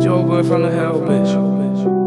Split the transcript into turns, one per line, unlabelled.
Joe Boy from the hell, bitch.